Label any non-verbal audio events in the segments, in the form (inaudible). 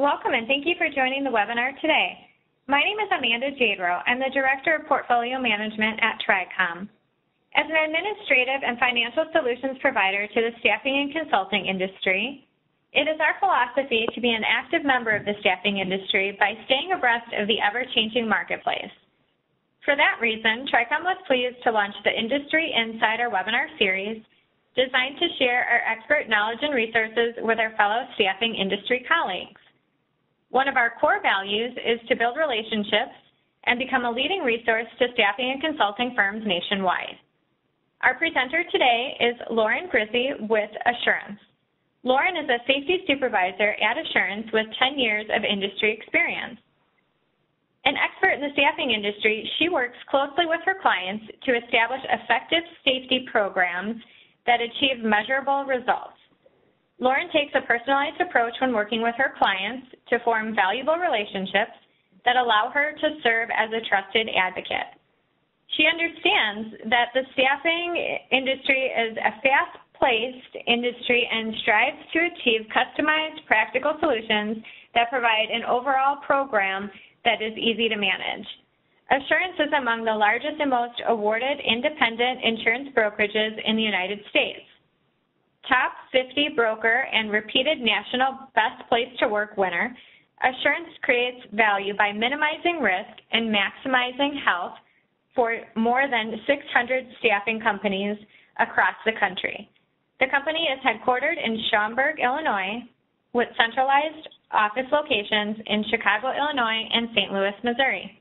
Welcome and thank you for joining the webinar today. My name is Amanda Jadro. I'm the Director of Portfolio Management at TRICOM. As an administrative and financial solutions provider to the staffing and consulting industry, it is our philosophy to be an active member of the staffing industry by staying abreast of the ever-changing marketplace. For that reason, TRICOM was pleased to launch the Industry Insider webinar series designed to share our expert knowledge and resources with our fellow staffing industry colleagues. One of our core values is to build relationships and become a leading resource to staffing and consulting firms nationwide. Our presenter today is Lauren Grizzi with Assurance. Lauren is a safety supervisor at Assurance with 10 years of industry experience. An expert in the staffing industry, she works closely with her clients to establish effective safety programs that achieve measurable results. Lauren takes a personalized approach when working with her clients to form valuable relationships that allow her to serve as a trusted advocate. She understands that the staffing industry is a fast-paced industry and strives to achieve customized, practical solutions that provide an overall program that is easy to manage. Assurance is among the largest and most awarded independent insurance brokerages in the United States top 50 broker and repeated national best place to work winner, Assurance creates value by minimizing risk and maximizing health for more than 600 staffing companies across the country. The company is headquartered in Schaumburg, Illinois, with centralized office locations in Chicago, Illinois, and St. Louis, Missouri.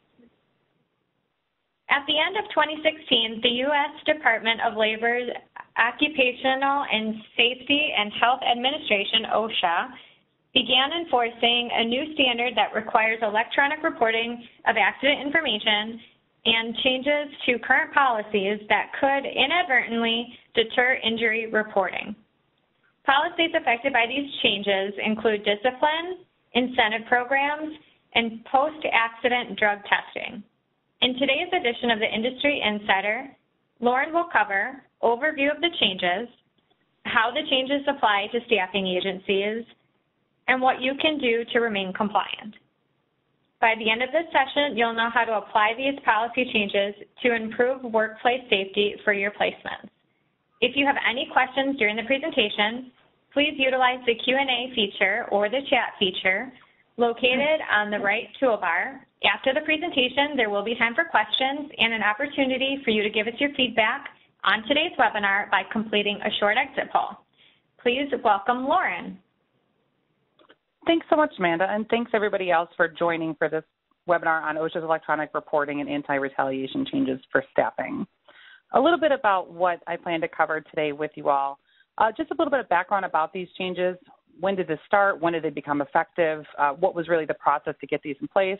At the end of 2016, the U.S. Department of Labor's Occupational and Safety and Health Administration, OSHA, began enforcing a new standard that requires electronic reporting of accident information and changes to current policies that could inadvertently deter injury reporting. Policies affected by these changes include discipline, incentive programs, and post-accident drug testing. In today's edition of the Industry Insider, Lauren will cover overview of the changes, how the changes apply to staffing agencies, and what you can do to remain compliant. By the end of this session, you'll know how to apply these policy changes to improve workplace safety for your placements. If you have any questions during the presentation, please utilize the Q&A feature or the chat feature located on the right toolbar after the presentation, there will be time for questions and an opportunity for you to give us your feedback on today's webinar by completing a short exit poll. Please welcome Lauren. Thanks so much, Amanda, and thanks everybody else for joining for this webinar on OSHA's electronic reporting and anti-retaliation changes for staffing. A little bit about what I plan to cover today with you all. Uh, just a little bit of background about these changes. When did this start? When did they become effective? Uh, what was really the process to get these in place?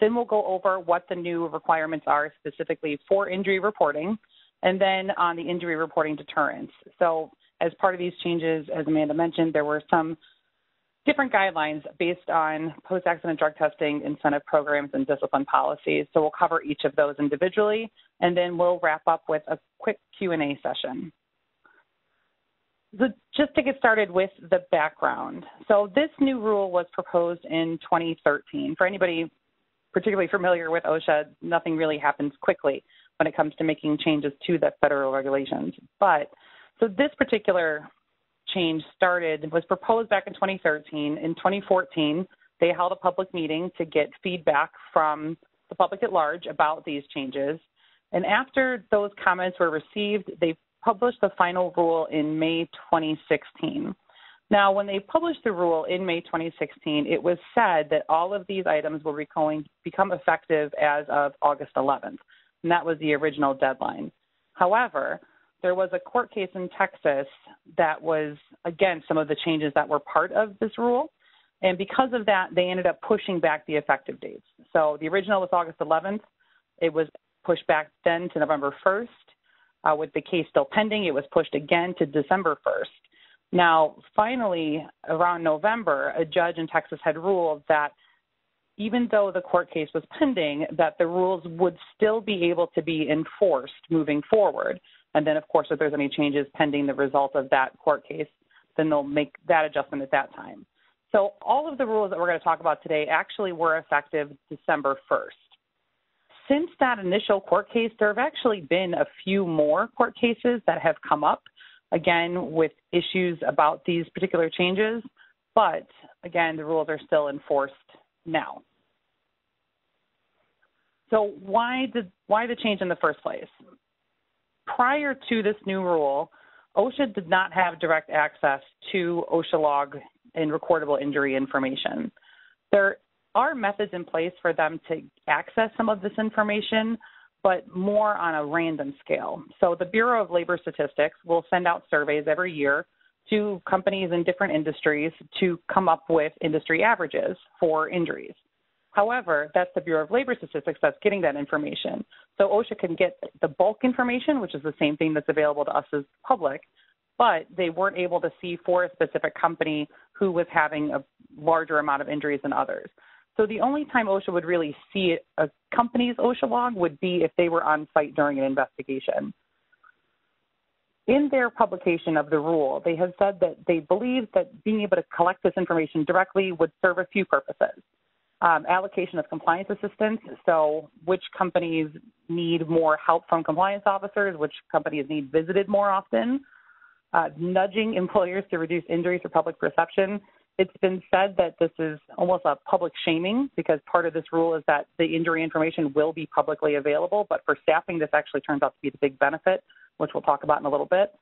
Then we'll go over what the new requirements are specifically for injury reporting, and then on the injury reporting deterrence. So as part of these changes, as Amanda mentioned, there were some different guidelines based on post-accident drug testing, incentive programs, and discipline policies. So we'll cover each of those individually, and then we'll wrap up with a quick Q&A session. So just to get started with the background. So this new rule was proposed in 2013. For anybody particularly familiar with OSHA, nothing really happens quickly when it comes to making changes to the federal regulations. But so this particular change started was proposed back in 2013. In 2014, they held a public meeting to get feedback from the public at large about these changes. And after those comments were received, they published the final rule in May 2016. Now, when they published the rule in May 2016, it was said that all of these items will become effective as of August 11th, and that was the original deadline. However, there was a court case in Texas that was against some of the changes that were part of this rule. And because of that, they ended up pushing back the effective dates. So the original was August 11th. It was pushed back then to November 1st. Uh, with the case still pending, it was pushed again to December 1st. Now, finally, around November, a judge in Texas had ruled that even though the court case was pending, that the rules would still be able to be enforced moving forward. And then, of course, if there's any changes pending the result of that court case, then they'll make that adjustment at that time. So all of the rules that we're going to talk about today actually were effective December 1st. Since that initial court case, there have actually been a few more court cases that have come up, again, with issues about these particular changes. But again, the rules are still enforced now. So why did why the change in the first place? Prior to this new rule, OSHA did not have direct access to OSHA log and recordable injury information. There are methods in place for them to access some of this information, but more on a random scale. So the Bureau of Labor Statistics will send out surveys every year to companies in different industries to come up with industry averages for injuries. However, that's the Bureau of Labor Statistics that's getting that information. So OSHA can get the bulk information, which is the same thing that's available to us as public, but they weren't able to see for a specific company who was having a larger amount of injuries than others. So the only time OSHA would really see a company's OSHA log would be if they were on site during an investigation. In their publication of the rule, they have said that they believe that being able to collect this information directly would serve a few purposes. Um, allocation of compliance assistance, so which companies need more help from compliance officers, which companies need visited more often, uh, nudging employers to reduce injuries for public perception. It's been said that this is almost a public shaming because part of this rule is that the injury information will be publicly available, but for staffing, this actually turns out to be the big benefit, which we'll talk about in a little bit.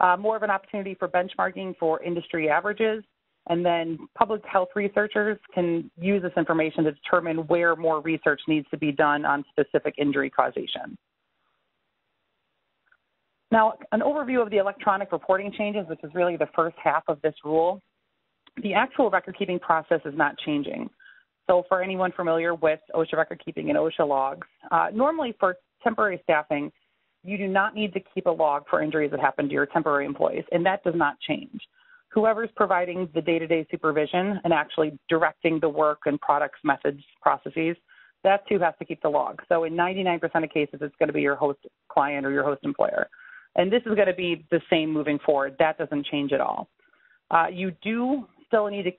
Uh, more of an opportunity for benchmarking for industry averages. And then public health researchers can use this information to determine where more research needs to be done on specific injury causation. Now, an overview of the electronic reporting changes, which is really the first half of this rule. The actual record keeping process is not changing. So, for anyone familiar with OSHA record keeping and OSHA logs, uh, normally for temporary staffing, you do not need to keep a log for injuries that happen to your temporary employees, and that does not change. Whoever's providing the day to day supervision and actually directing the work and products, methods, processes, that too has to keep the log. So, in 99% of cases, it's going to be your host client or your host employer. And this is going to be the same moving forward. That doesn't change at all. Uh, you do still need to,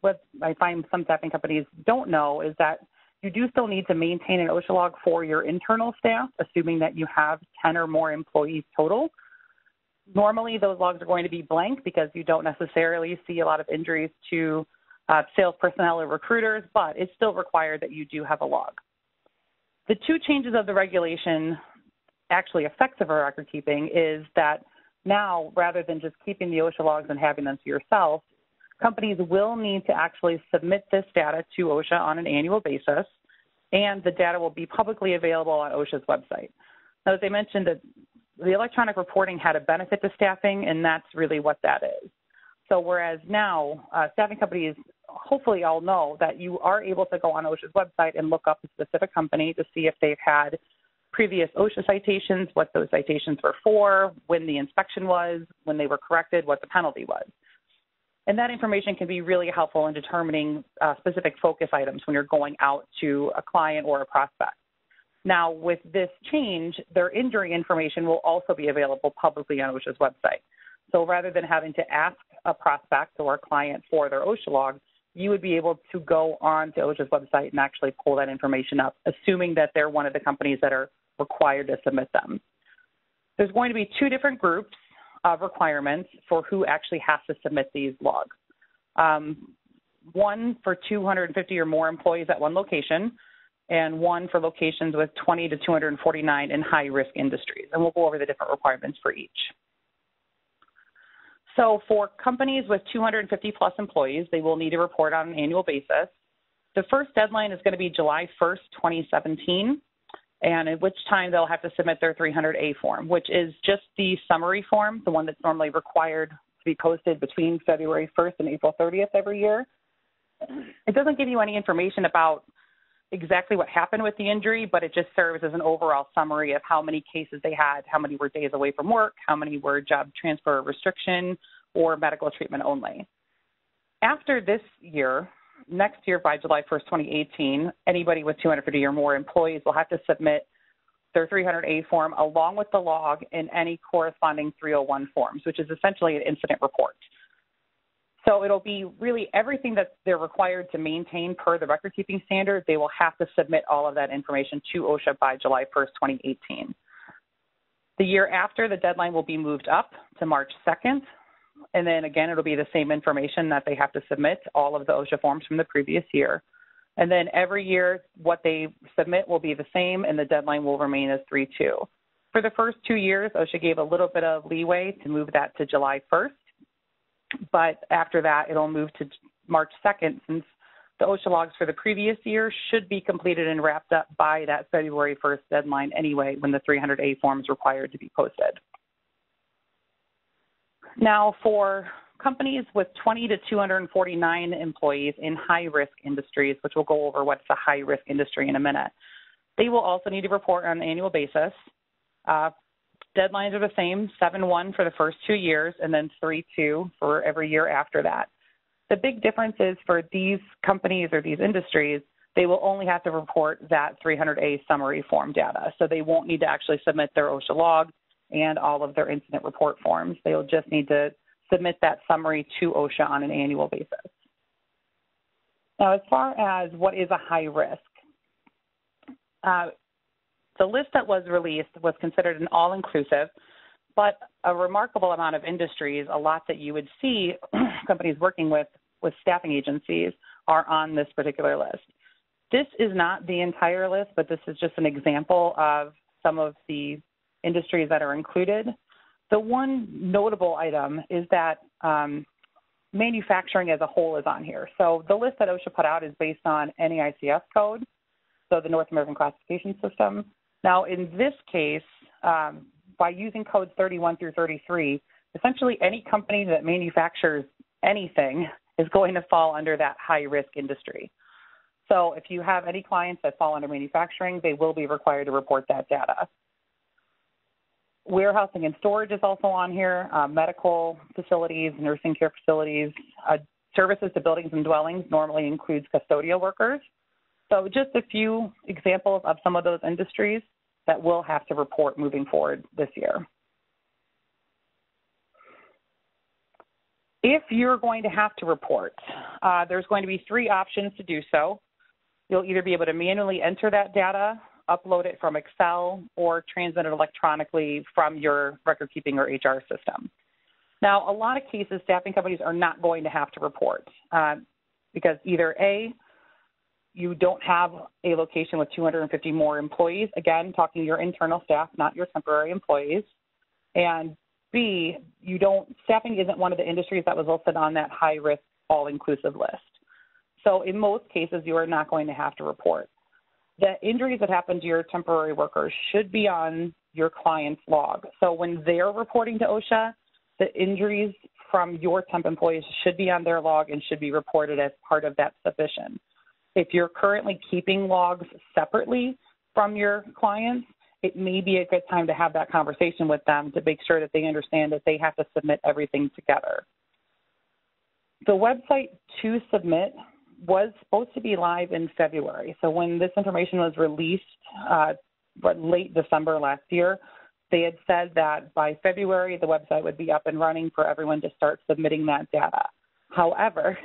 what I find some staffing companies don't know is that you do still need to maintain an OSHA log for your internal staff, assuming that you have 10 or more employees total. Normally, those logs are going to be blank because you don't necessarily see a lot of injuries to uh, sales personnel or recruiters, but it's still required that you do have a log. The two changes of the regulation actually effective our record keeping is that now, rather than just keeping the OSHA logs and having them to yourself, companies will need to actually submit this data to OSHA on an annual basis, and the data will be publicly available on OSHA's website. Now, as I mentioned, that the electronic reporting had a benefit to staffing, and that's really what that is. So, whereas now uh, staffing companies hopefully all know that you are able to go on OSHA's website and look up a specific company to see if they've had previous OSHA citations, what those citations were for, when the inspection was, when they were corrected, what the penalty was. And that information can be really helpful in determining uh, specific focus items when you're going out to a client or a prospect. Now, with this change, their injury information will also be available publicly on OSHA's website. So rather than having to ask a prospect or a client for their OSHA log, you would be able to go on to OSHA's website and actually pull that information up, assuming that they're one of the companies that are required to submit them. There's going to be two different groups of requirements for who actually has to submit these logs. Um, one for 250 or more employees at one location, and one for locations with 20 to 249 in high risk industries. And we'll go over the different requirements for each. So, for companies with 250 plus employees, they will need to report on an annual basis. The first deadline is going to be July 1st, 2017 and at which time they'll have to submit their 300A form, which is just the summary form, the one that's normally required to be posted between February 1st and April 30th every year. It doesn't give you any information about exactly what happened with the injury, but it just serves as an overall summary of how many cases they had, how many were days away from work, how many were job transfer restriction or medical treatment only. After this year, next year by July 1st, 2018, anybody with 250 or more employees will have to submit their 300A form along with the log and any corresponding 301 forms, which is essentially an incident report. So it'll be really everything that they're required to maintain per the record keeping standard. They will have to submit all of that information to OSHA by July 1st, 2018. The year after, the deadline will be moved up to March 2nd. And then again, it'll be the same information that they have to submit, all of the OSHA forms from the previous year. And then every year, what they submit will be the same, and the deadline will remain as 3 2. For the first two years, OSHA gave a little bit of leeway to move that to July 1st. But after that, it'll move to March 2nd since the OSHA logs for the previous year should be completed and wrapped up by that February 1st deadline anyway, when the 300A form is required to be posted. Now, for companies with 20 to 249 employees in high risk industries, which we'll go over what's a high risk industry in a minute, they will also need to report on an annual basis. Uh, deadlines are the same 7 1 for the first two years, and then 3 2 for every year after that. The big difference is for these companies or these industries, they will only have to report that 300A summary form data. So they won't need to actually submit their OSHA log and all of their incident report forms. They'll just need to submit that summary to OSHA on an annual basis. Now, as far as what is a high risk, uh, the list that was released was considered an all inclusive, but a remarkable amount of industries, a lot that you would see (clears throat) companies working with with staffing agencies are on this particular list. This is not the entire list, but this is just an example of some of the industries that are included. The one notable item is that um, manufacturing as a whole is on here. So the list that OSHA put out is based on NAICS code, so the North American Classification System. Now, in this case, um, by using codes 31 through 33, essentially any company that manufactures anything is going to fall under that high risk industry. So if you have any clients that fall under manufacturing, they will be required to report that data. Warehousing and storage is also on here, uh, medical facilities, nursing care facilities, uh, services to buildings and dwellings normally includes custodial workers. So just a few examples of some of those industries that will have to report moving forward this year. If you're going to have to report, uh, there's going to be three options to do so. You'll either be able to manually enter that data, upload it from Excel, or transmit it electronically from your record keeping or HR system. Now, a lot of cases, staffing companies are not going to have to report uh, because either A, you don't have a location with 250 more employees, again, talking your internal staff, not your temporary employees, and B, you don't staffing isn't one of the industries that was listed on that high risk all inclusive list. So in most cases you are not going to have to report. The injuries that happen to your temporary workers should be on your client's log. So when they're reporting to OSHA, the injuries from your temp employees should be on their log and should be reported as part of that submission. If you're currently keeping logs separately from your clients, it may be a good time to have that conversation with them to make sure that they understand that they have to submit everything together. The website to submit was supposed to be live in February. So when this information was released, uh, late December last year, they had said that by February the website would be up and running for everyone to start submitting that data. However,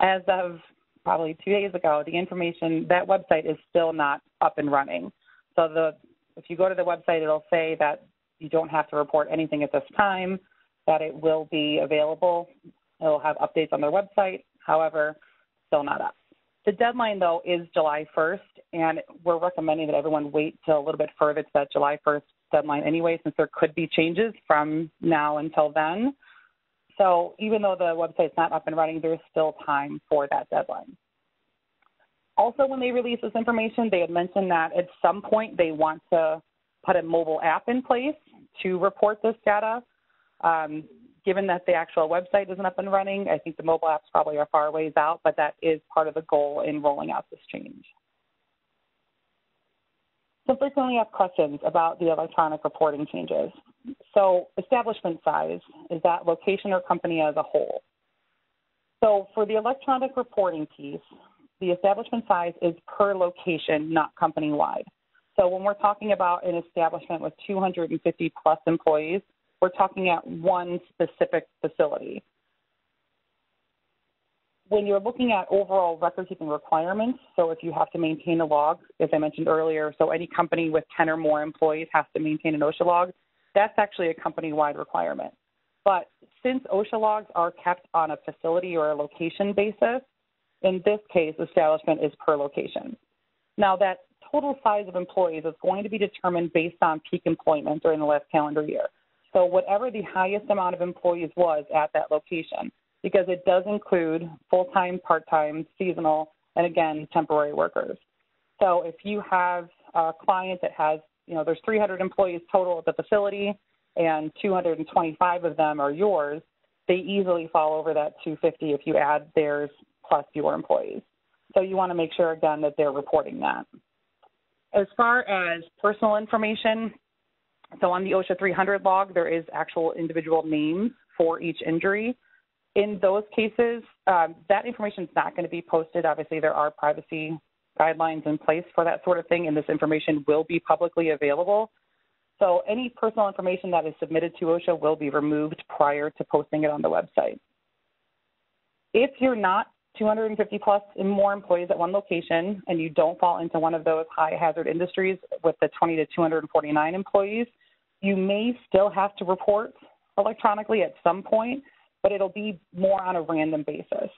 as of probably two days ago, the information that website is still not up and running. So the if you go to the website, it'll say that you don't have to report anything at this time, that it will be available. It'll have updates on their website. However, still not up. The deadline, though, is July 1st, and we're recommending that everyone wait till a little bit further to that July 1st deadline anyway, since there could be changes from now until then. So even though the website's not up and running, there's still time for that deadline. Also, when they released this information, they had mentioned that at some point they want to put a mobile app in place to report this data. Um, given that the actual website isn't up and running, I think the mobile apps probably are far ways out, but that is part of the goal in rolling out this change. So frequently asked questions about the electronic reporting changes. So establishment size, is that location or company as a whole? So for the electronic reporting piece, the establishment size is per location, not company wide. So when we're talking about an establishment with 250 plus employees, we're talking at one specific facility. when you're looking at overall record keeping requirements, so if you have to maintain a log, as I mentioned earlier, so any company with 10 or more employees has to maintain an OSHA log, that's actually a company wide requirement. But since OSHA logs are kept on a facility or a location basis, in this case, establishment is per location. Now, that total size of employees is going to be determined based on peak employment during the last calendar year. So, whatever the highest amount of employees was at that location, because it does include full time, part time, seasonal, and again, temporary workers. So, if you have a client that has, you know, there's 300 employees total at the facility and 225 of them are yours, they easily fall over that 250 if you add theirs plus your employees. So you want to make sure again that they're reporting that. As far as personal information, so on the OSHA 300 log, there is actual individual names for each injury. In those cases, um, that information is not going to be posted. Obviously, there are privacy guidelines in place for that sort of thing, and this information will be publicly available. So any personal information that is submitted to OSHA will be removed prior to posting it on the website. If you're not 250 plus and more employees at one location and you don't fall into one of those high hazard industries with the 20 to 249 employees, you may still have to report electronically at some point, but it'll be more on a random basis.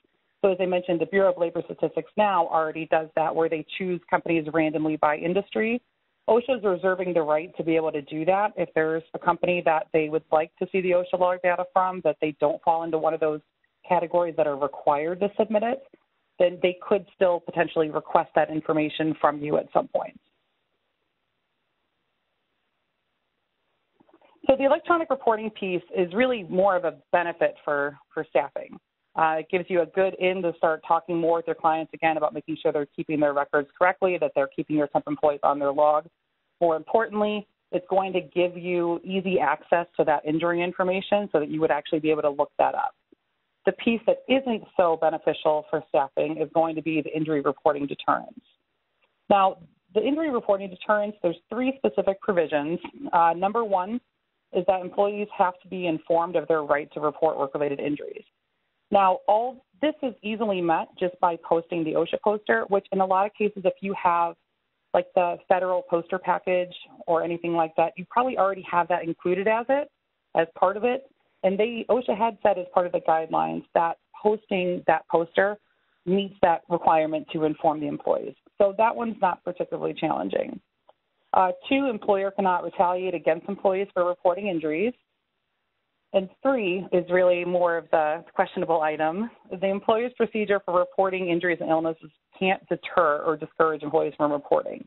So as I mentioned, the Bureau of Labor Statistics now already does that where they choose companies randomly by industry. OSHA is reserving the right to be able to do that if there's a company that they would like to see the OSHA log data from that they don't fall into one of those categories that are required to submit it, then they could still potentially request that information from you at some point. So the electronic reporting piece is really more of a benefit for, for staffing. Uh, it gives you a good in to start talking more with your clients again about making sure they're keeping their records correctly, that they're keeping your temp employees on their log. More importantly, it's going to give you easy access to that injury information so that you would actually be able to look that up. The piece that isn't so beneficial for staffing is going to be the injury reporting deterrence. Now, the injury reporting deterrence, there's three specific provisions. Uh, number one is that employees have to be informed of their right to report work-related injuries. Now, all this is easily met just by posting the OSHA poster, which in a lot of cases, if you have like the federal poster package or anything like that, you probably already have that included as it, as part of it. And they OSHA had said as part of the guidelines that posting that poster meets that requirement to inform the employees. So that one's not particularly challenging. Uh, two, employer cannot retaliate against employees for reporting injuries. And three is really more of the questionable item. The employer's procedure for reporting injuries and illnesses can't deter or discourage employees from reporting.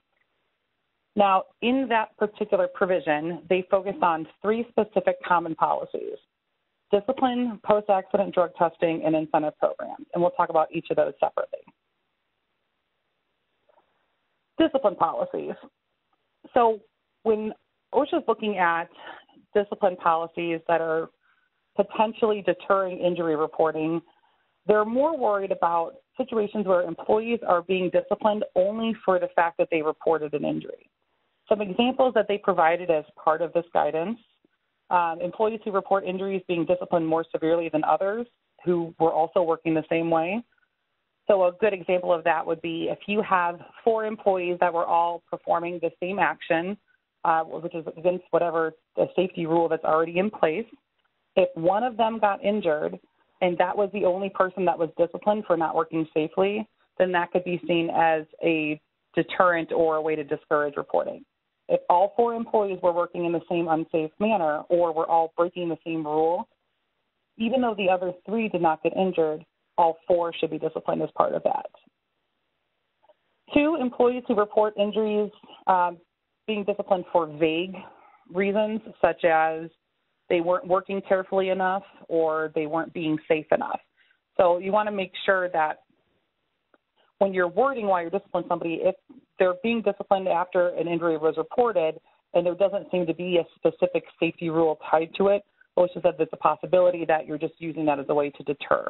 Now, in that particular provision, they focus on three specific common policies discipline, post accident drug testing, and incentive programs. And we'll talk about each of those separately. Discipline policies. So, when OSHA is looking at discipline policies that are potentially deterring injury reporting, they're more worried about situations where employees are being disciplined only for the fact that they reported an injury. Some examples that they provided as part of this guidance um, employees who report injuries being disciplined more severely than others who were also working the same way. So, a good example of that would be if you have four employees that were all performing the same action, uh, which is against whatever the safety rule that's already in place. If one of them got injured and that was the only person that was disciplined for not working safely, then that could be seen as a deterrent or a way to discourage reporting. If all four employees were working in the same unsafe manner or were all breaking the same rule, even though the other three did not get injured, all four should be disciplined as part of that. Two, employees who report injuries um, being disciplined for vague reasons, such as they weren't working carefully enough or they weren't being safe enough. So you want to make sure that when you're wording why you're disciplining somebody, if they're being disciplined after an injury was reported and there doesn't seem to be a specific safety rule tied to it, OSHA said there's a possibility that you're just using that as a way to deter.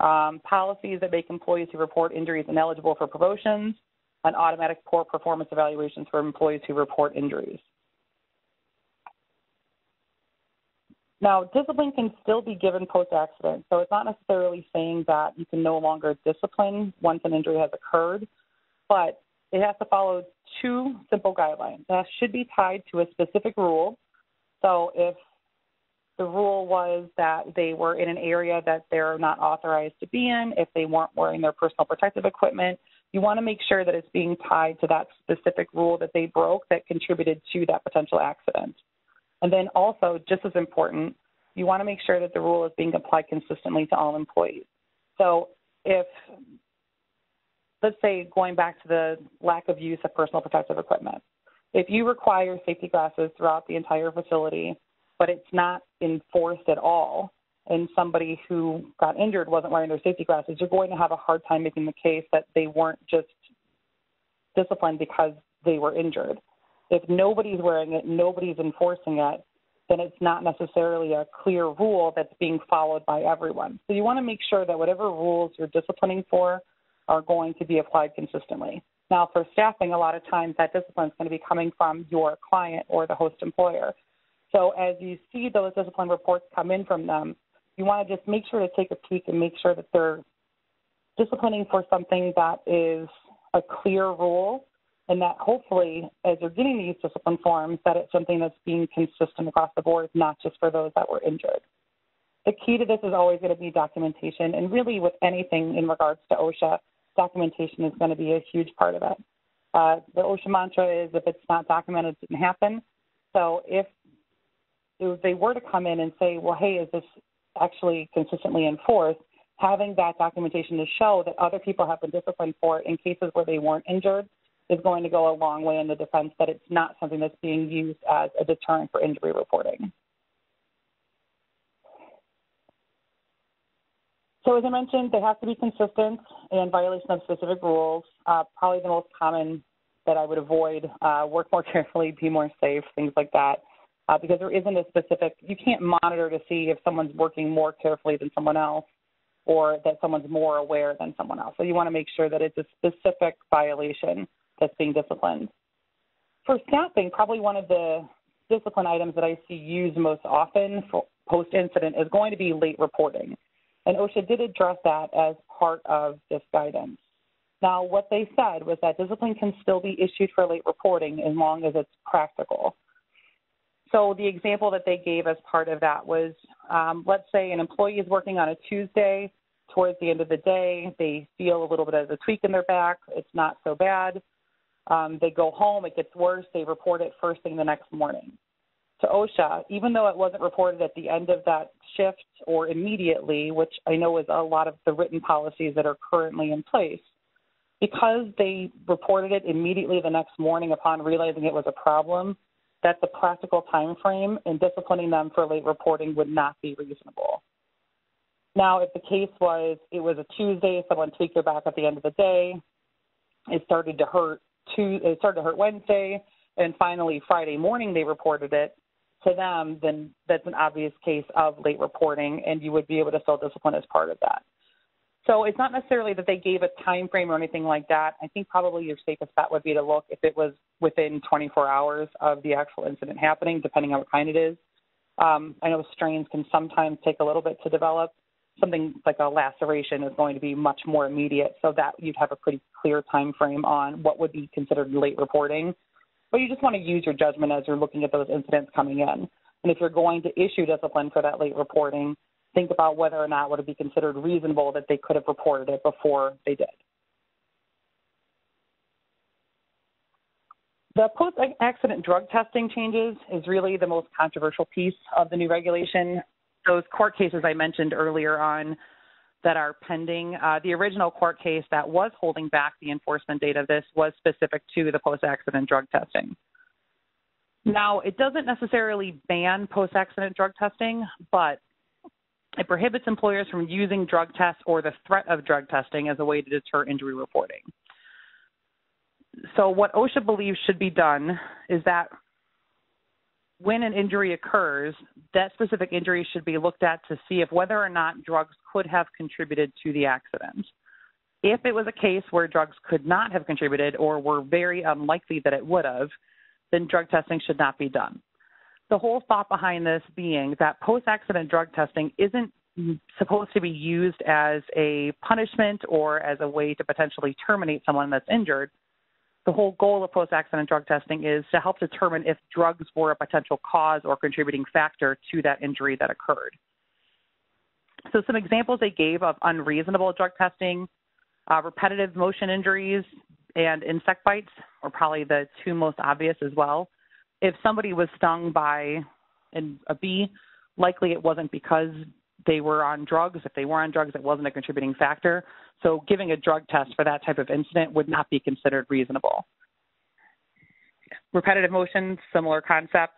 Um, policies that make employees who report injuries ineligible for promotions, and automatic poor performance evaluations for employees who report injuries. Now, discipline can still be given post accident, so it's not necessarily saying that you can no longer discipline once an injury has occurred, but it has to follow two simple guidelines. That should be tied to a specific rule. So if the rule was that they were in an area that they're not authorized to be in, if they weren't wearing their personal protective equipment, you want to make sure that it's being tied to that specific rule that they broke that contributed to that potential accident. And then also, just as important, you want to make sure that the rule is being applied consistently to all employees. So if, let's say, going back to the lack of use of personal protective equipment, if you require safety glasses throughout the entire facility, but it's not enforced at all, and somebody who got injured wasn't wearing their safety glasses, you're going to have a hard time making the case that they weren't just disciplined because they were injured. If nobody's wearing it, nobody's enforcing it, then it's not necessarily a clear rule that's being followed by everyone. So you want to make sure that whatever rules you're disciplining for are going to be applied consistently. Now, for staffing, a lot of times that discipline is going to be coming from your client or the host employer. So as you see those discipline reports come in from them, you want to just make sure to take a peek and make sure that they're disciplining for something that is a clear rule and that hopefully as you're getting these discipline forms that it's something that's being consistent across the board, not just for those that were injured. The key to this is always going to be documentation and really with anything in regards to OSHA, documentation is going to be a huge part of it. Uh, the OSHA mantra is if it's not documented, it didn't happen. So if, if they were to come in and say, well, hey, is this actually consistently enforced, having that documentation to show that other people have been disciplined for it in cases where they weren't injured is going to go a long way in the defense that it's not something that's being used as a deterrent for injury reporting. So as I mentioned, they have to be consistent in violation of specific rules. Uh, probably the most common that I would avoid, uh, work more (laughs) carefully, be more safe, things like that uh, because there isn't a specific, you can't monitor to see if someone's working more carefully than someone else or that someone's more aware than someone else. So you want to make sure that it's a specific violation that's being disciplined. For staffing, probably one of the discipline items that I see used most often for post incident is going to be late reporting. And OSHA did address that as part of this guidance. Now, what they said was that discipline can still be issued for late reporting as long as it's practical. So the example that they gave as part of that was, um, let's say an employee is working on a Tuesday. Towards the end of the day, they feel a little bit of a tweak in their back. It's not so bad. Um, they go home, it gets worse. They report it first thing the next morning. To OSHA, even though it wasn't reported at the end of that shift or immediately, which I know is a lot of the written policies that are currently in place, because they reported it immediately the next morning upon realizing it was a problem, that's a practical time frame, and disciplining them for late reporting would not be reasonable. Now, if the case was it was a Tuesday, someone tweaked their back at the end of the day, it started to hurt. Tuesday, it started to hurt Wednesday, and finally Friday morning they reported it to them. Then that's an obvious case of late reporting, and you would be able to still discipline as part of that. So it's not necessarily that they gave a time frame or anything like that. I think probably your safest bet would be to look if it was within 24 hours of the actual incident happening, depending on what kind it is. Um, I know strains can sometimes take a little bit to develop. Something like a laceration is going to be much more immediate, so that you'd have a pretty clear time frame on what would be considered late reporting. But you just want to use your judgment as you're looking at those incidents coming in. And if you're going to issue discipline for that late reporting, think about whether or not would it be considered reasonable that they could have reported it before they did. The post accident drug testing changes is really the most controversial piece of the new regulation. Those court cases I mentioned earlier on that are pending, uh, the original court case that was holding back the enforcement date of this was specific to the post accident drug testing. Now, it doesn't necessarily ban post accident drug testing, but it prohibits employers from using drug tests or the threat of drug testing as a way to deter injury reporting. So, what OSHA believes should be done is that when an injury occurs, that specific injury should be looked at to see if whether or not drugs could have contributed to the accident. If it was a case where drugs could not have contributed or were very unlikely that it would have, then drug testing should not be done. The whole thought behind this being that post accident drug testing isn't supposed to be used as a punishment or as a way to potentially terminate someone that's injured. The whole goal of post accident drug testing is to help determine if drugs were a potential cause or contributing factor to that injury that occurred. So, some examples they gave of unreasonable drug testing uh, repetitive motion injuries and insect bites are probably the two most obvious as well. If somebody was stung by an, a bee, likely it wasn't because they were on drugs. If they were on drugs, it wasn't a contributing factor. So giving a drug test for that type of incident would not be considered reasonable. Repetitive motion, similar concept.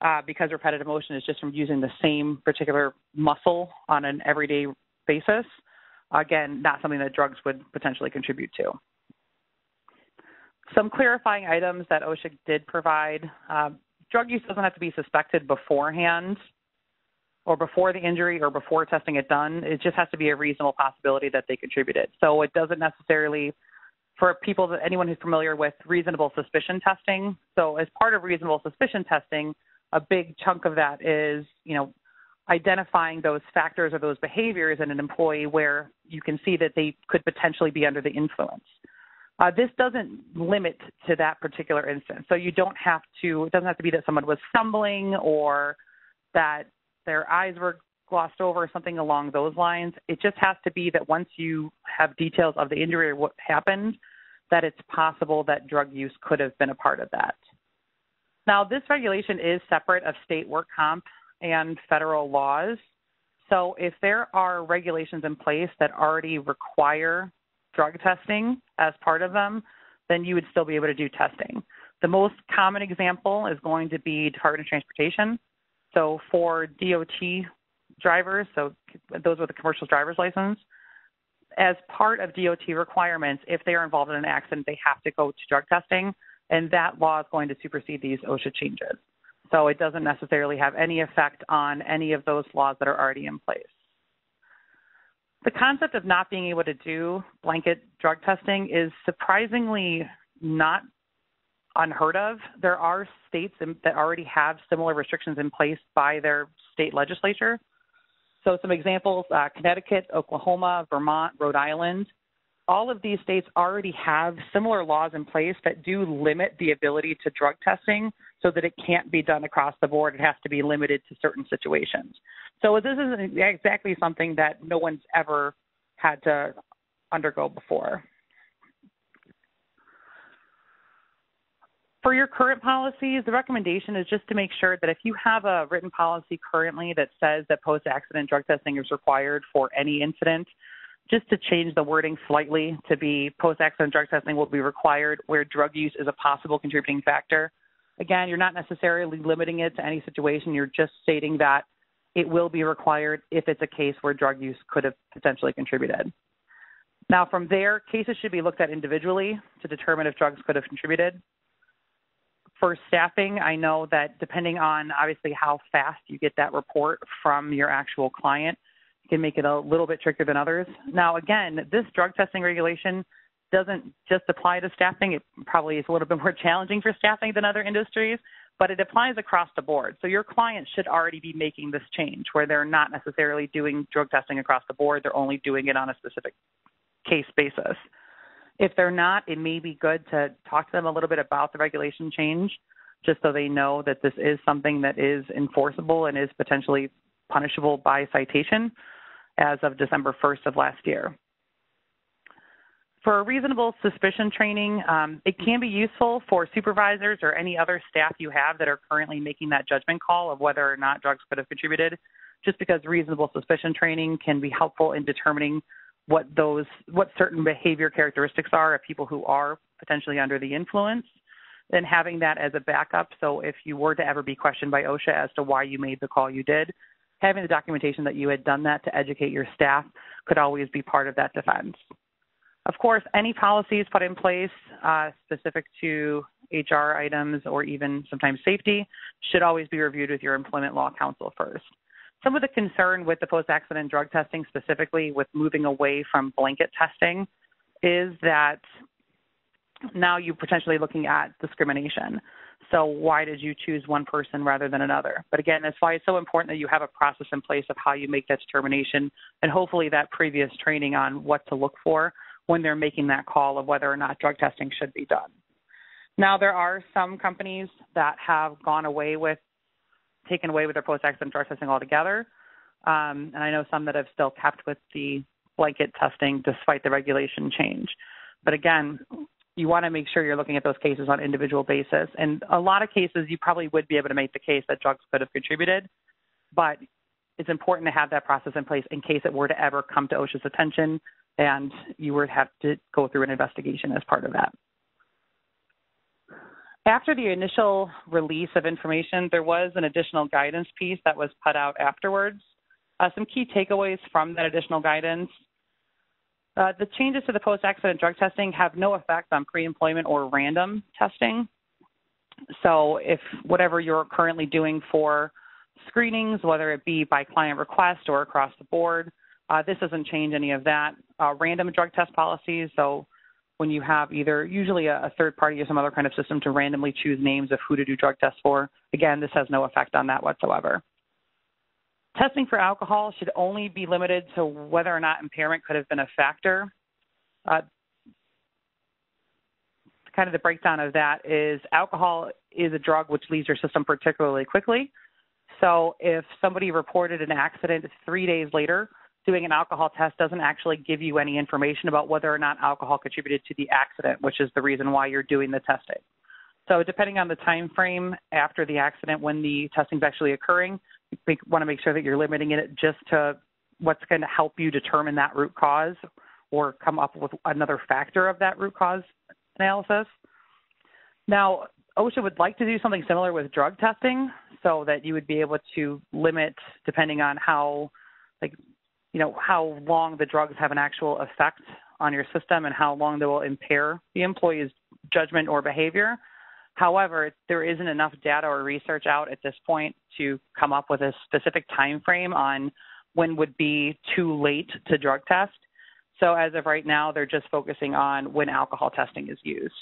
Uh, because repetitive motion is just from using the same particular muscle on an everyday basis. Again, not something that drugs would potentially contribute to. Some clarifying items that OSHA did provide. Uh, drug use doesn't have to be suspected beforehand or before the injury or before testing it done. It just has to be a reasonable possibility that they contributed. So it doesn't necessarily, for people that anyone who's familiar with reasonable suspicion testing. So as part of reasonable suspicion testing, a big chunk of that is, you know, identifying those factors or those behaviors in an employee where you can see that they could potentially be under the influence. Uh, this doesn't limit to that particular instance. So you don't have to, it doesn't have to be that someone was stumbling or that their eyes were glossed over or something along those lines. It just has to be that once you have details of the injury or what happened, that it's possible that drug use could have been a part of that. Now, this regulation is separate of state work comp and federal laws. So if there are regulations in place that already require drug testing as part of them, then you would still be able to do testing. The most common example is going to be Department of Transportation. So for DOT drivers, so those with a commercial driver's license, as part of DOT requirements, if they are involved in an accident, they have to go to drug testing, and that law is going to supersede these OSHA changes. So it doesn't necessarily have any effect on any of those laws that are already in place. The concept of not being able to do blanket drug testing is surprisingly not unheard of. There are states that already have similar restrictions in place by their state legislature. So, some examples uh, Connecticut, Oklahoma, Vermont, Rhode Island all of these states already have similar laws in place that do limit the ability to drug testing so that it can't be done across the board. It has to be limited to certain situations. So this isn't exactly something that no one's ever had to undergo before. For your current policies, the recommendation is just to make sure that if you have a written policy currently that says that post accident drug testing is required for any incident, just to change the wording slightly to be post accident drug testing will be required where drug use is a possible contributing factor. Again, you're not necessarily limiting it to any situation, you're just stating that it will be required if it's a case where drug use could have potentially contributed. Now, from there, cases should be looked at individually to determine if drugs could have contributed. For staffing, I know that depending on obviously how fast you get that report from your actual client, you can make it a little bit trickier than others. Now, again, this drug testing regulation doesn't just apply to staffing. It probably is a little bit more (laughs) challenging for staffing than other industries, but it applies across the board. So your clients should already be making this change where they're not necessarily doing drug testing across the board. They're only doing it on a specific case basis. If they're not, it may be good to talk to them a little bit about the regulation change just so they know that this is something that is enforceable and is potentially punishable by citation as of December 1st of last year. For reasonable suspicion training, um, it can be useful for supervisors or any other staff you have that are currently making that judgment call of whether or not drugs could have contributed, just because reasonable suspicion training can be helpful in determining what those what certain behavior characteristics are of people who are potentially under the influence then having that as a backup. So if you were to ever be questioned by OSHA as to why you made the call you did. Having the documentation that you had done that to educate your staff could always be part of that defense. Of course, any policies put in place uh, specific to HR items or even sometimes safety should always be reviewed with your employment law counsel first. Some of the concern with the post accident drug testing, specifically with moving away from blanket testing, is that now you're potentially looking at discrimination. So why did you choose one person rather than another? But again, that's why it's so important that you have a process in place of how you make that determination and hopefully that previous training on what to look for when they're making that call of whether or not drug testing should be done. Now there are some companies that have gone away with taken away with their post-accident drug testing altogether. Um, and I know some that have still kept with the blanket testing despite the regulation change. But again, you want to make sure you're looking at those cases on an individual basis. And a lot of cases, you probably would be able to make the case that drugs could have contributed, but it's important to have that process in place in case it were to ever come to OSHA's attention and you would have to go through an investigation as part of that. After the initial release of information, there was an additional guidance piece that was put out afterwards. Uh, some key takeaways from that additional guidance uh, the changes to the post-accident drug testing have no effect on pre-employment or random testing. So if whatever you're currently doing for screenings, whether it be by client request or across the board, uh, this doesn't change any of that. Uh, random drug test policies, so when you have either usually a, a, third party or some other kind of system to randomly choose names of who to do drug tests for, again, this has no effect on that whatsoever. Testing for alcohol should only be limited to whether or not impairment could have been a factor. Uh, kind of the breakdown of that is alcohol is a drug which leaves your system particularly quickly. So if somebody reported an accident three days later, doing an alcohol test doesn't actually give you any information about whether or not alcohol contributed to the accident, which is the reason why you're doing the testing. So depending on the time frame after the accident when the testing is actually occurring, we want to make sure that you're limiting it just to what's going to help you determine that root cause or come up with another factor of that root cause analysis. Now, OSHA would like to do something similar with drug testing so that you would be able to limit depending on how like you know how long the drugs have an actual effect on your system and how long they will impair the employee's judgment or behavior However, there isn't enough data or research out at this point to come up with a specific time frame on when would be too late to drug test. So as of right now, they're just focusing on when alcohol testing is used.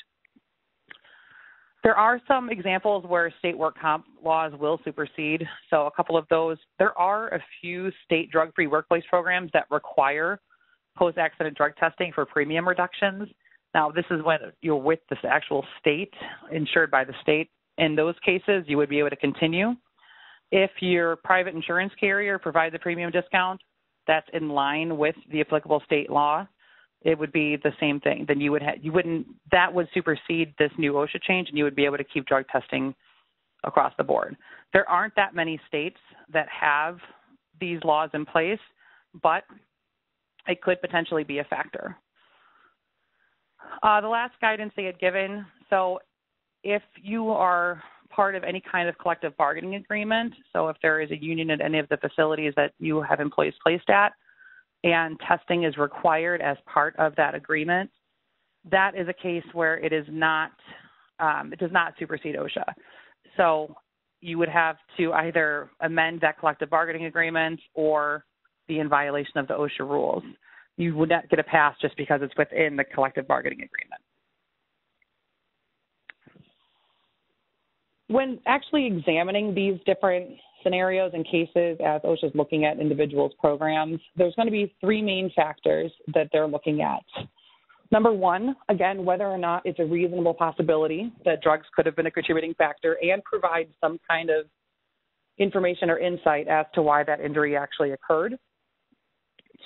There are some examples where state work comp laws will supersede. So a couple of those. There are a few state drug-free workplace programs that require post-accident drug testing for premium reductions. Now, this is when you're with the actual state, insured by the state. In those cases, you would be able to continue. If your private insurance carrier provides a premium discount that's in line with the applicable state law, it would be the same thing. Then you would ha- you wouldn't that would supersede this new OSHA change, and you would be able to keep drug testing across the board. There aren't that many states that have these laws in place, but it could potentially be a factor. Uh, the last guidance they had given so if you are part of any kind of collective bargaining agreement, so if there is a union at any of the facilities that you have employees placed at, and testing is required as part of that agreement, that is a case where it is not, um, it does not supersede OSHA. So you would have to either amend that collective bargaining agreement or be in violation of the OSHA rules you would not get a pass just because it's within the collective bargaining agreement. When actually examining these different scenarios and cases as OSHA is looking at individuals' programs, there's going to be three main factors that they're looking at. Number one, again, whether or not it's a reasonable possibility that drugs could have been a contributing factor and provide some kind of information or insight as to why that injury actually occurred.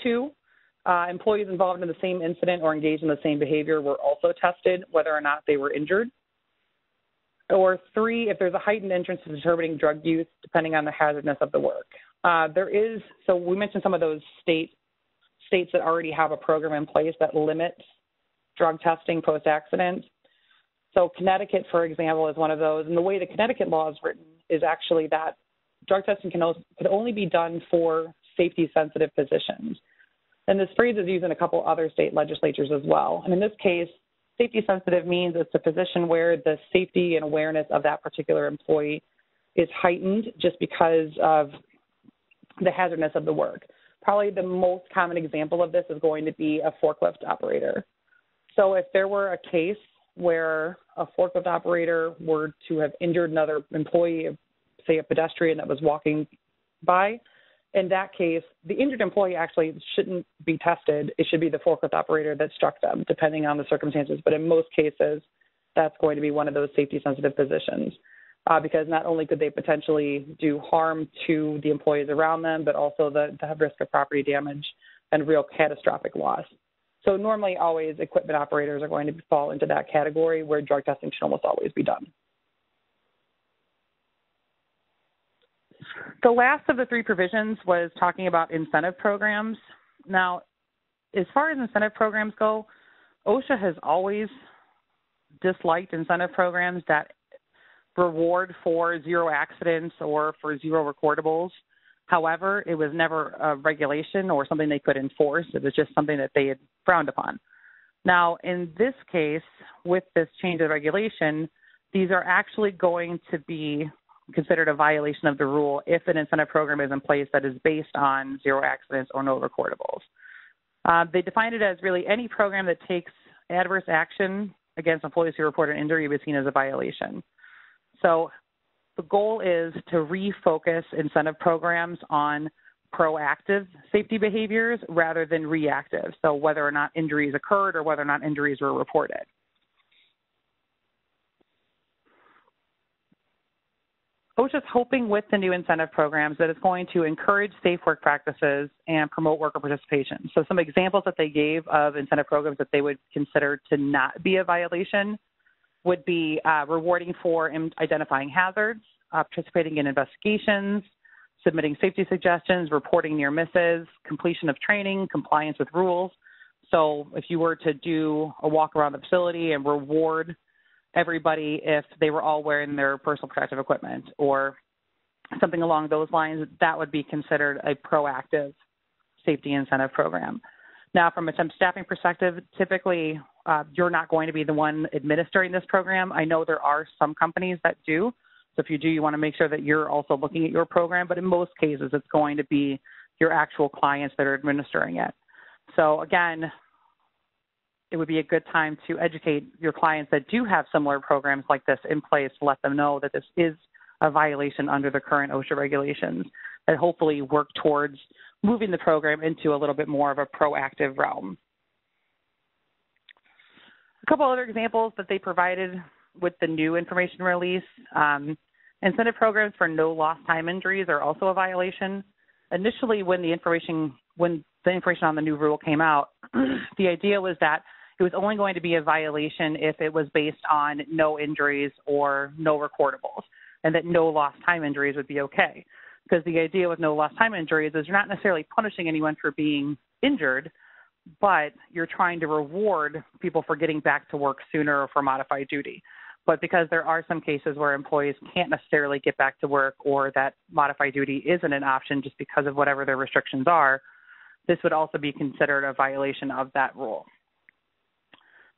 Two, uh, employees involved in the same incident or engaged in the same behavior were also tested, whether or not they were injured. Or three, if there's a heightened interest in determining drug use, depending on the hazardness of the work. Uh, there is, so we mentioned some of those state states that already have a program in place that limits drug testing post accident. So Connecticut, for example, is one of those. And the way the Connecticut law is written is actually that drug testing can, also, can only be done for safety sensitive positions. And this phrase is used in a couple other state legislatures as well. And in this case, safety sensitive means it's a position where the safety and awareness of that particular employee is heightened just because of the hazardness of the work. Probably the most common example of this is going to be a forklift operator. So if there were a case where a forklift operator were to have injured another employee, say a pedestrian that was walking by, in that case, the injured employee actually shouldn't be tested. It should be the forklift operator that struck them, depending on the circumstances. But in most cases, that's going to be one of those safety sensitive positions. Uh, because not only could they potentially do harm to the employees around them, but also the, the risk of property damage and real catastrophic loss. So normally, always equipment operators are going to fall into that category where drug testing should almost always be done. The last of the three provisions was talking about incentive programs. Now, as far as incentive programs go, OSHA has always disliked incentive programs that reward for zero accidents or for zero recordables. However, it was never a regulation or something they could enforce. It was just something that they had frowned upon. Now, in this case, with this change of regulation, these are actually going to be considered a violation of the rule if an incentive program is in place that is based on zero accidents or no recordables. Uh, they define it as really any program that takes adverse action against employees who report an injury be seen as a violation. So the goal is to refocus incentive programs on proactive safety behaviors rather than reactive. So whether or not injuries occurred or whether or not injuries were reported. OSHA just hoping with the new incentive programs that it's going to encourage safe work practices and promote worker participation. So, some examples that they gave of incentive programs that they would consider to not be a violation would be uh, rewarding for identifying hazards, uh, participating in investigations, submitting safety suggestions, reporting near misses, completion of training, compliance with rules. So, if you were to do a walk around the facility and reward everybody if they were all wearing their personal protective equipment or something along those lines, that would be considered a proactive safety incentive program. Now, from a temp staffing perspective, typically uh, you're not going to be the one administering this program. I know there are some companies that do. So if you do, you want to make sure that you're also looking at your program. But in most cases, it's going to be your actual clients that are administering it. So again, it would be a good time to educate your clients that do have similar programs like this in place to let them know that this is a violation under the current OSHA regulations and hopefully work towards moving the program into a little bit more of a proactive realm. A couple other examples that they provided with the new information release. Um, incentive programs for no lost time injuries are also a violation. Initially, when the information when the information on the new rule came out, (clears throat) the idea was that it was only going to be a violation if it was based on no injuries or no recordables, and that no lost time injuries would be okay. Because the idea with no lost time injuries is you're not necessarily punishing anyone for being injured, but you're trying to reward people for getting back to work sooner or for modified duty. But because there are some cases where employees can't necessarily get back to work or that modified duty isn't an option just because of whatever their restrictions are, this would also be considered a violation of that rule.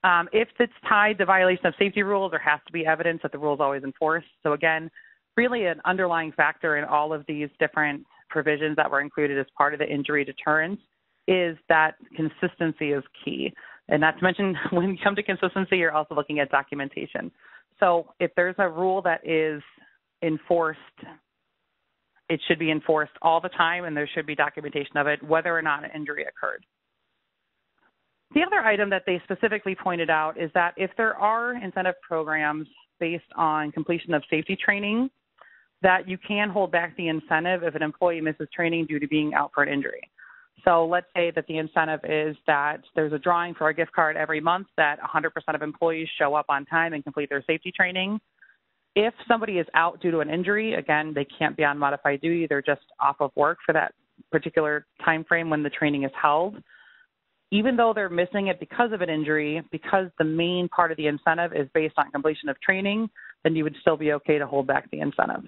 Um, if it's tied to violation of safety rules, there has to be evidence that the rule is always enforced. So again, really an underlying factor in all of these different provisions that were included as part of the injury deterrence is that consistency is key. And not to mention, (laughs) when you come to consistency, you're also looking at documentation. So if there's a rule that is enforced, it should be enforced all the time, and there should be documentation of it, whether or not an injury occurred. The other item that they specifically pointed out is that if there are incentive programs based on completion of safety training, that you can hold back the incentive if an employee misses training due to being out for an injury. So let's say that the incentive is that there's a drawing for a gift card every month that 100% of employees show up on time and complete their safety training. If somebody is out due to an injury, again, they can't be on modified duty, they're just off of work for that particular time frame when the training is held even though they're missing it because of an injury, because the main part of the incentive is based on completion of training, then you would still be okay to hold back the incentive.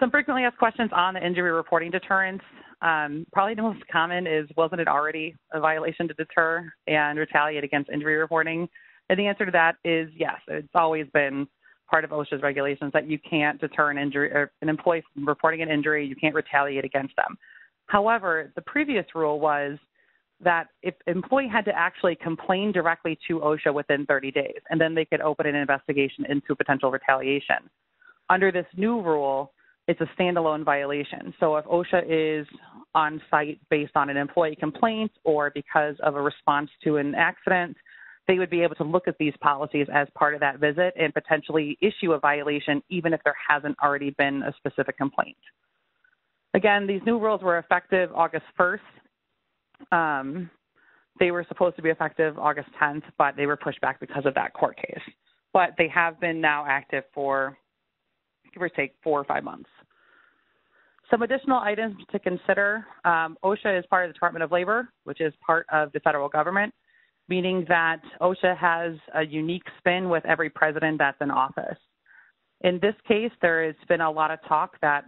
Some frequently asked questions on the injury reporting deterrence. Um, probably the most common is wasn't it already a violation to deter and retaliate against injury reporting? And the answer to that is yes. It's always been part of OSHA's regulations that you can't deter an injury or an employee from reporting an injury, you can't retaliate against them. However, the previous rule was that if employee had to actually complain directly to OSHA within 30 days, and then they could open an investigation into potential retaliation. Under this new rule, it's a standalone violation. So if OSHA is on site based on an employee complaint or because of a response to an accident, they would be able to look at these policies as part of that visit and potentially issue a violation even if there hasn't already been a specific complaint. Again, these new rules were effective August 1st. Um, they were supposed to be effective August 10th, but they were pushed back because of that court case. But they have been now active for, give or take, four or five months. Some additional items to consider um, OSHA is part of the Department of Labor, which is part of the federal government, meaning that OSHA has a unique spin with every president that's in office. In this case, there has been a lot of talk that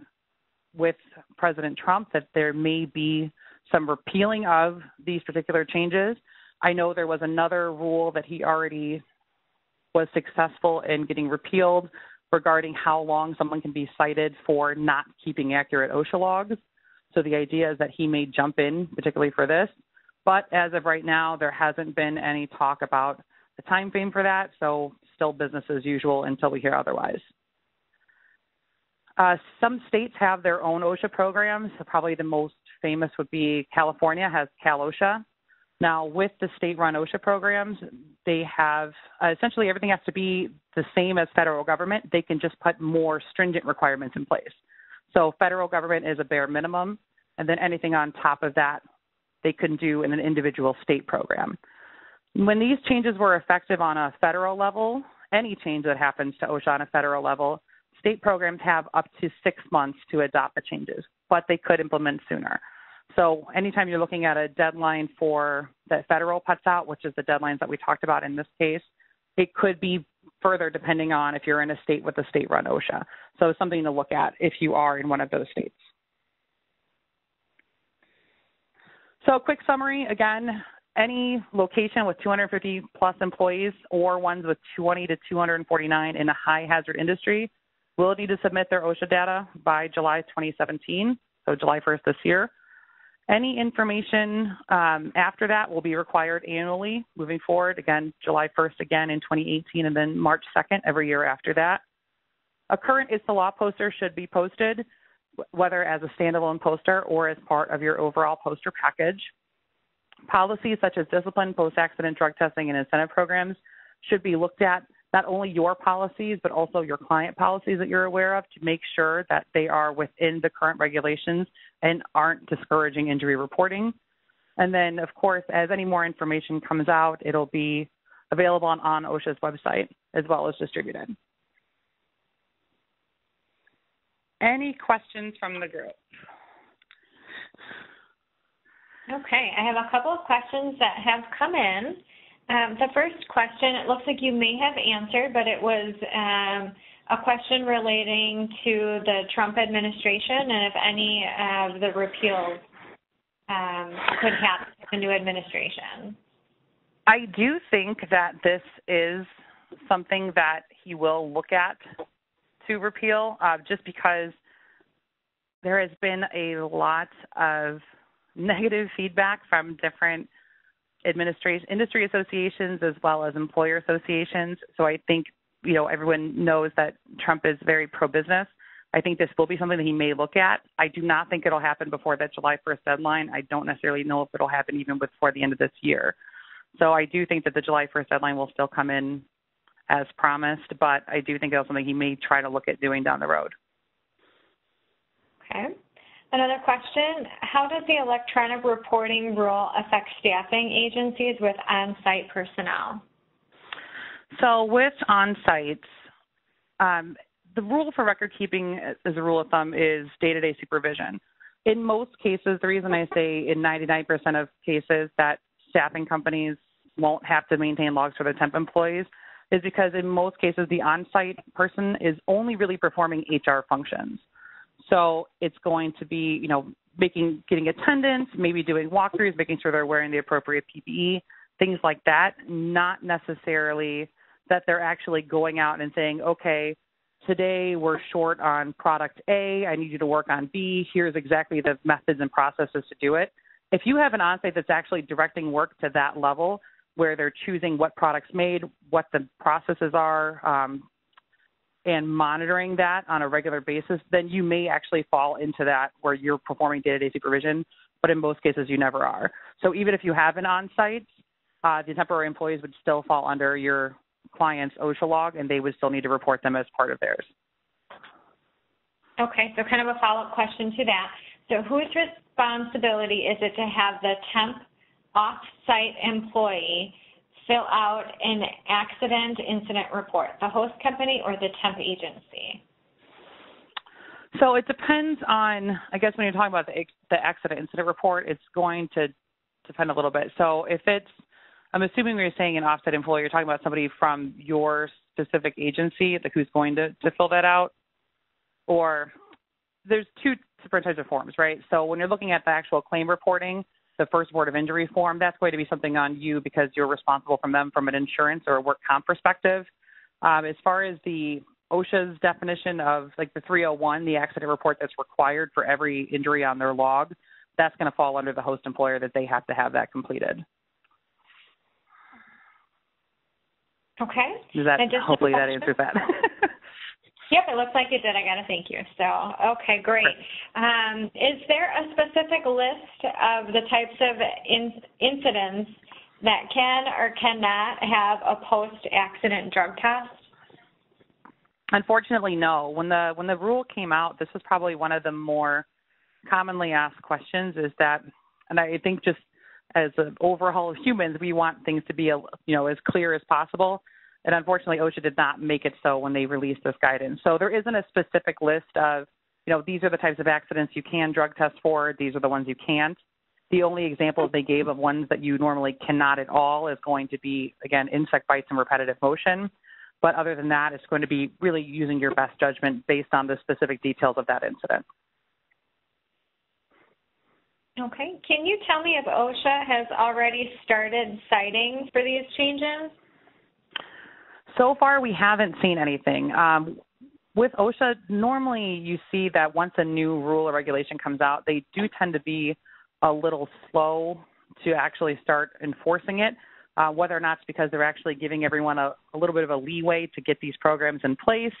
with President Trump that there may be some repealing of these particular changes. I know there was another rule that he already was successful in getting repealed regarding how long someone can be cited for not keeping accurate OSHA logs. So the idea is that he may jump in, particularly for this. But as of right now, there hasn't been any talk about the time frame for that. So still business as usual until we hear otherwise. Uh, some states have their own OSHA programs. So probably the most famous would be California has Cal OSHA. Now, with the state-run OSHA programs, they have uh, essentially everything has to be the same as federal government. They can just put more stringent requirements in place. So, federal government is a bare minimum, and then anything on top of that, they can do in an individual state program. When these changes were effective on a federal level, any change that happens to OSHA on a federal level, state programs have up to six months to adopt the changes, but they could implement sooner. So anytime you're looking at a deadline for that federal puts out, which is the deadlines that we talked about in this case, it could be further depending on if you're in a state with a state-run OSHA. So something to look at if you are in one of those states. So a quick summary, again, any location with 250 plus employees or ones with 20 to 249 in a high hazard industry will need to submit their OSHA data by July 2017, so July 1st this year. Any information um, after that will be required annually moving forward. Again, July 1st again in 2018, and then March 2nd every year after that. A current It's the Law poster should be posted, whether as a standalone poster or as part of your overall poster package. Policies such as discipline, post accident drug testing, and incentive programs should be looked at not only your policies, but also your client policies that you're aware of to make sure that they are within the current regulations and aren't discouraging injury reporting. And then, of course, as any more information comes out, it'll be available on, on OSHA's website as well as distributed. Any questions from the group? Okay, I have a couple of questions that have come in. Um, the first question, it looks like you may have answered, but it was um, a question relating to the Trump administration and if any of the repeals um, could happen in the new administration. I do think that this is something that he will look at to repeal, uh, just because there has been a lot of negative feedback from different administration industry associations as well as employer associations. So I think you know everyone knows that Trump is very pro business. I think this will be something that he may look at. I do not think it'll happen before that July 1st deadline. I don't necessarily know if it'll happen even before the end of this year. So I do think that the July 1st deadline will still come in as promised, but I do think it's something he may try to look at doing down the road. Okay. Another question, how does the electronic reporting rule affect staffing agencies with on-site personnel? So with on-sites, um, the rule for record keeping as a rule of thumb is day-to-day supervision. In most cases, the reason I say in 99% of cases that staffing companies won't have to maintain logs for their temp employees is because in most cases the on-site person is only really performing HR functions. So it's going to be, you know, making getting attendance, maybe doing walkthroughs, making sure they're wearing the appropriate PPE, things like that. Not necessarily that they're actually going out and saying, okay, today we're short on product A. I need you to work on B. Here's exactly the methods and processes to do it. If you have an onsite that's actually directing work to that level, where they're choosing what products made, what the processes are, um, and monitoring that on a regular basis, then you may actually fall into that where you're performing day-to-day supervision, but in most cases you never are. So even if you have an on-site, uh, the temporary employees would still fall under your client's OSHA log, and they would still need to report them as part of theirs. Okay, so kind of a follow-up question to that. So whose responsibility is it to have the temp off-site employee fill out an accident incident report, the host company or the temp agency? So it depends on, I guess when you're talking about the, the accident incident report, it's going to depend a little bit. So if it's, I'm assuming when you're saying an offset employee, you're talking about somebody from your specific agency like who's going to, to fill that out? Or there's two different types of forms, right? So when you're looking at the actual claim reporting, the first report of injury form, that's going to be something on you because you're responsible from them from an insurance or a work comp perspective. Um, as far as the OSHA's definition of like the 301, the accident report that's required for every injury on their log, that's going to fall under the host employer that they have to have that completed. Okay. Does that hopefully that answers that? (laughs) Yep, it looks like it did. I got to thank you. So, okay, great. Um, is there a specific list of the types of in, incidents that can or cannot have a post-accident drug test? Unfortunately, no. When the when the rule came out, this was probably one of the more commonly asked questions. Is that, and I think just as an overhaul of humans, we want things to be you know as clear as possible. And unfortunately, OSHA did not make it so when they released this guidance. So there isn't a specific list of, you know, these are the types of accidents you can drug test for, these are the ones you can't. The only examples they gave of ones that you normally cannot at all is going to be, again, insect bites and repetitive motion. But other than that, it's going to be really using your best judgment based on the specific details of that incident. Okay. Can you tell me if OSHA has already started citing for these changes? So far, we haven't seen anything. Um, with OSHA, normally you see that once a new rule or regulation comes out, they do tend to be a little slow to actually start enforcing it. Uh, whether or not it's because they're actually giving everyone a, a little bit of a leeway to get these programs in place,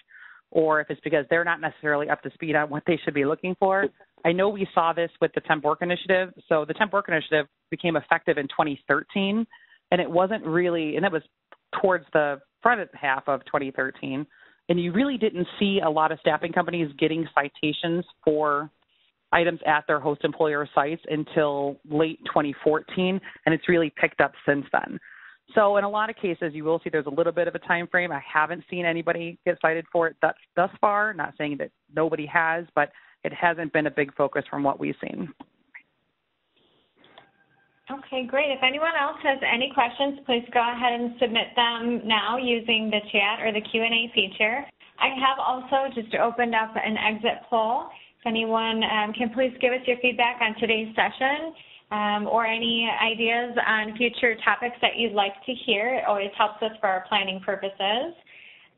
or if it's because they're not necessarily up to speed on what they should be looking for. I know we saw this with the Temp Work Initiative. So the Temp Work Initiative became effective in 2013, and it wasn't really, and it was towards the front half of 2013, and you really didn't see a lot of staffing companies getting citations for items at their host employer sites until late 2014, and it's really picked up since then. So in a lot of cases, you will see there's a little bit of a time frame. I haven't seen anybody get cited for it thus, thus far. Not saying that nobody has, but it hasn't been a big focus from what we've seen. Okay, great. If anyone else has any questions, please go ahead and submit them now using the chat or the Q&A feature. I have also just opened up an exit poll. If anyone um, can please give us your feedback on today's session um, or any ideas on future topics that you'd like to hear. It always helps us for our planning purposes.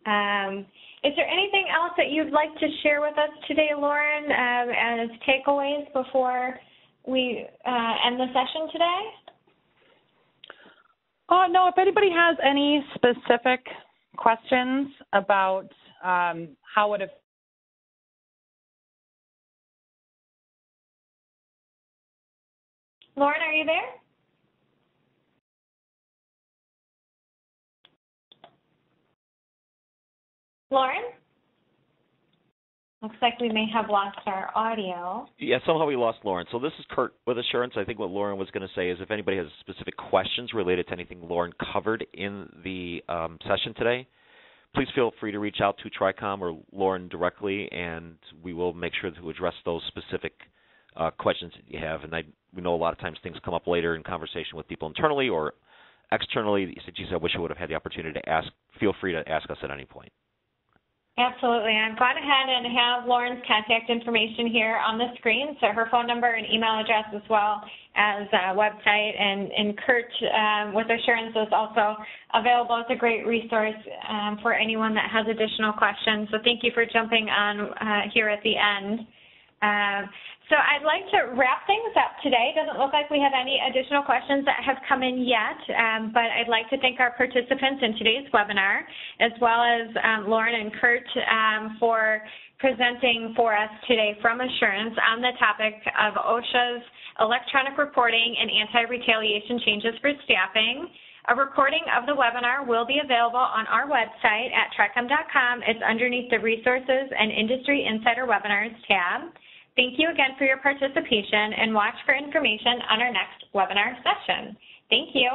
Um, is there anything else that you'd like to share with us today, Lauren, um, as takeaways before we uh, end the session today? Uh, no, if anybody has any specific questions about um, how it affects Lauren, are you there? Lauren? Looks like we may have lost our audio. Yeah, somehow we lost Lauren. So this is Kurt with Assurance. I think what Lauren was going to say is if anybody has specific questions related to anything Lauren covered in the um, session today, please feel free to reach out to TRICOM or Lauren directly, and we will make sure to address those specific uh, questions that you have. And I, we know a lot of times things come up later in conversation with people internally or externally. You said, geez, I wish I would have had the opportunity to ask. Feel free to ask us at any point. Absolutely. I've gone ahead and have Lauren's contact information here on the screen, so her phone number and email address as well as a website. And, and Kurt um, with Assurance is also available. It's a great resource um, for anyone that has additional questions. So thank you for jumping on uh, here at the end. Uh, So I'd like to wrap things up today. Doesn't look like we have any additional questions that have come in yet, um, but I'd like to thank our participants in today's webinar, as well as um, Lauren and Kurt um, for presenting for us today from Assurance on the topic of OSHA's electronic reporting and anti-retaliation changes for staffing. A recording of the webinar will be available on our website at tricom.com. It's underneath the Resources and Industry Insider Webinars tab. Thank you again for your participation and watch for information on our next webinar session. Thank you.